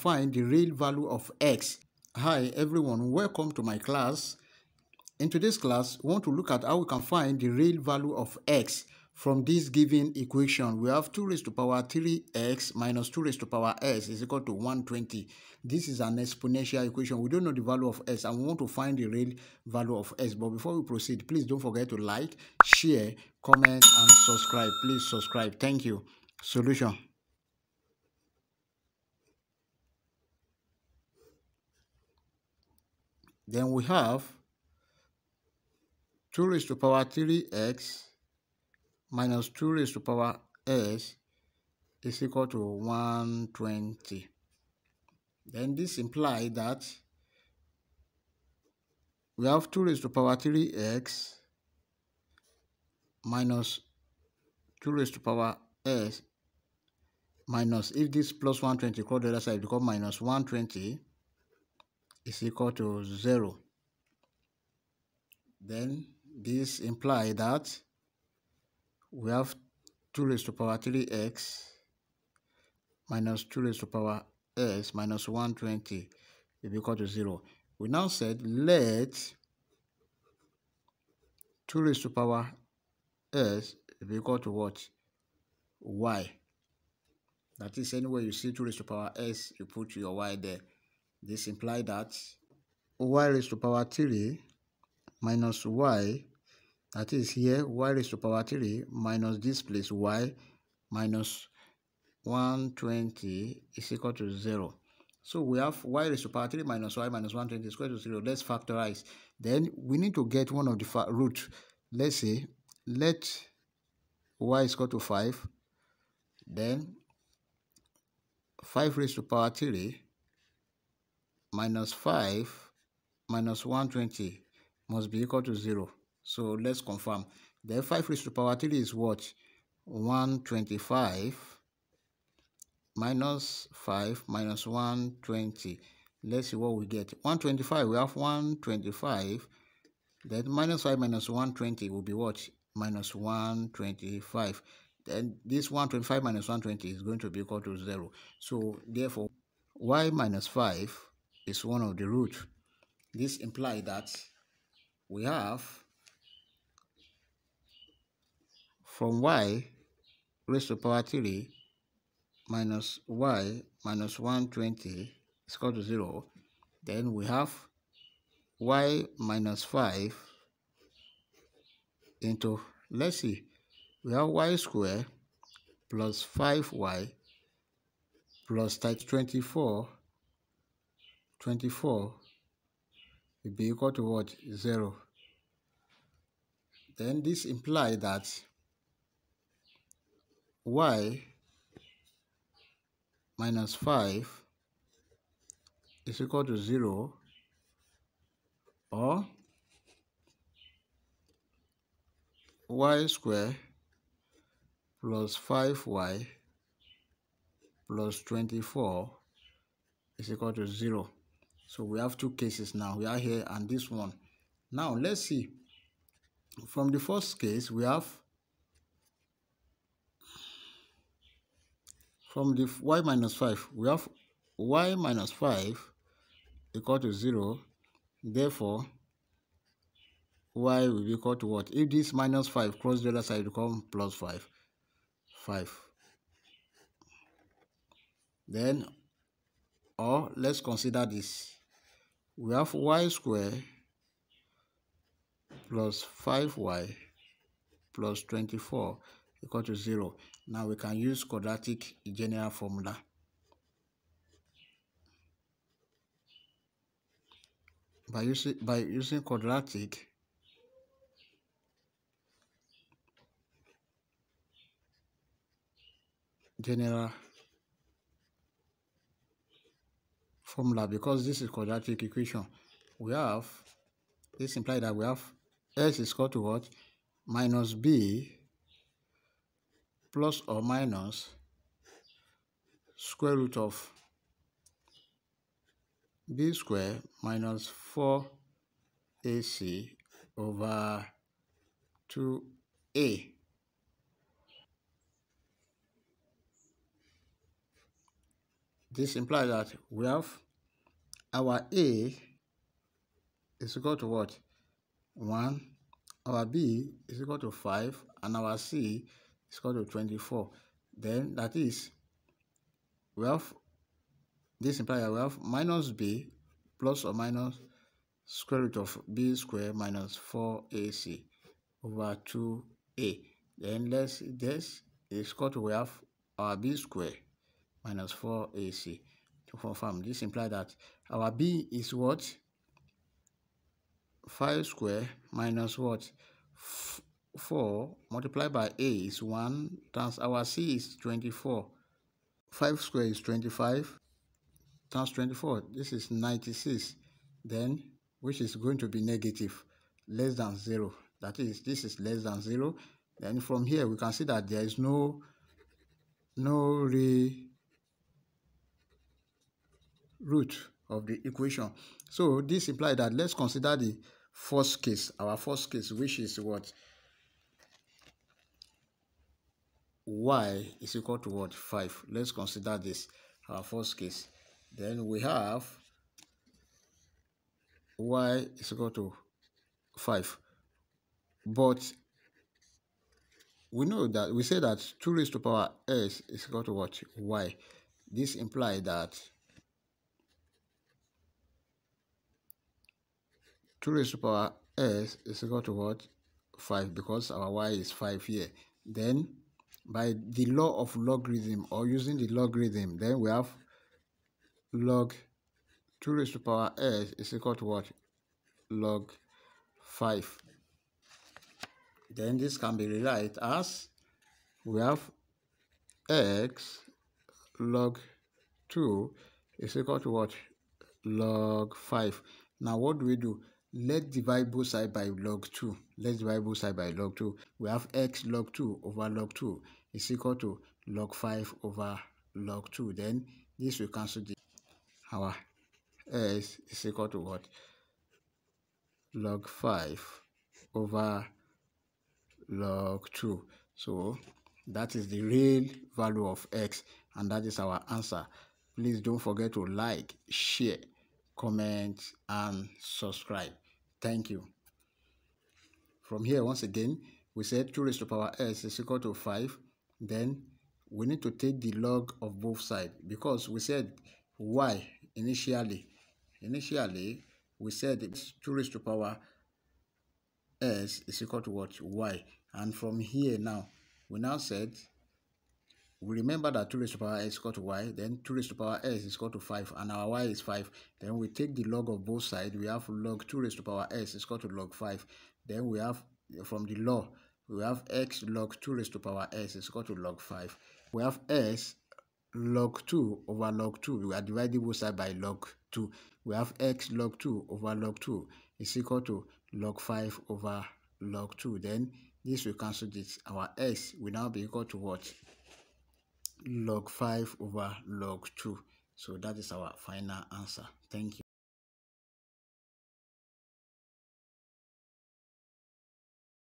find the real value of x. Hi everyone, welcome to my class. In today's class, we want to look at how we can find the real value of x from this given equation. We have 2 raised to power 3x minus 2 raised to power s is equal to 120. This is an exponential equation. We don't know the value of s and we want to find the real value of s. But before we proceed, please don't forget to like, share, comment and subscribe. Please subscribe. Thank you. Solution. Then we have 2 raised to power 3x minus 2 raised to power s is equal to 120. Then this implies that we have 2 raised to power 3x minus 2 raised to power s minus if this plus 120 cross the other side become minus 120 is equal to 0. Then this implies that we have 2 raised to power 3x minus 2 raised to power s minus 120 will be equal to 0. We now said let 2 raised to power s be equal to what? y. That is anywhere you see 2 raised to power s, you put your y there. This implies that y raised to power 3 minus y, that is here, y raised to power 3 minus this place, y minus 120 is equal to 0. So we have y raised to power 3 minus y minus 120 is equal to 0. Let's factorize. Then we need to get one of the root. Let's say, let y is equal to 5. Then 5 raised to power 3 minus 5 minus 120 must be equal to 0. So let's confirm. The 5 raised to power 3 is what? 125 minus 5 minus 120. Let's see what we get. 125, we have 125. Then minus 5 minus 120 will be what? Minus 125. Then this 125 minus 120 is going to be equal to 0. So therefore, y minus 5 is one of the root. This implies that we have from y raised to power 3 minus y minus 120 is equal to 0. Then we have y minus 5 into, let's see, we have y square plus 5y plus 24 24 will be equal to what? 0. Then this implies that y minus 5 is equal to 0 or y square plus 5y plus 24 is equal to 0. So we have two cases now. We are here and this one. Now let's see. From the first case, we have from the y minus 5, we have y minus 5 equal to 0. Therefore, y will be equal to what? If this minus 5 cross the other side, it become plus 5. 5. Then, or let's consider this we have y square plus 5y plus 24 equal to 0. Now we can use quadratic general formula. By using, by using quadratic, general formula because this is quadratic equation. We have this implies that we have s is equal to what? Minus b plus or minus square root of b square minus 4ac over 2a this implies that we have our A is equal to what? 1. Our B is equal to 5. And our C is equal to 24. Then that is, we have, this implies that we have minus B plus or minus square root of B square minus 4AC over 2A. Then let's, this is equal to, we have our B square minus 4AC to confirm. This implies that our B is what? 5 square minus what? 4 multiplied by A is 1 times our C is 24. 5 square is 25 times 24. This is 96. Then, which is going to be negative, less than 0. That is, this is less than 0. Then from here, we can see that there is no, no re root of the equation. So this implies that let's consider the first case, our first case, which is what? y is equal to what? 5. Let's consider this, our first case. Then we have y is equal to 5. But we know that, we say that 2 raised to power s is equal to what? y. This implies that 2 raised to the power s is equal to what? 5 because our y is 5 here. Then by the law of logarithm or using the logarithm, then we have log 2 raised to power s is equal to what? Log 5. Then this can be rewrite as we have x log 2 is equal to what? Log 5. Now what do we do? Let's divide both sides by log 2. Let's divide both sides by log 2. We have x log 2 over log 2 is equal to log 5 over log 2. Then this will cancel the, our s is equal to what? Log 5 over log 2. So that is the real value of x and that is our answer. Please don't forget to like, share, comment and subscribe. Thank you. From here, once again, we said 2 raised to power s is equal to 5. Then we need to take the log of both sides because we said y initially. Initially, we said it's 2 raised to power s is equal to what? y. And from here now, we now said we remember that 2 raised to power s is equal to y, then 2 raised to power s is equal to 5, and our y is 5. Then we take the log of both sides. We have log 2 raised to power s is equal to log 5. Then we have, from the law, we have x log 2 raised to power s is equal to log 5. We have s log 2 over log 2. We are dividing both sides by log 2. We have x log 2 over log 2 is equal to log 5 over log 2. Then this will cancel this. Our s will now be equal to what? Log 5 over log 2. So that is our final answer. Thank you.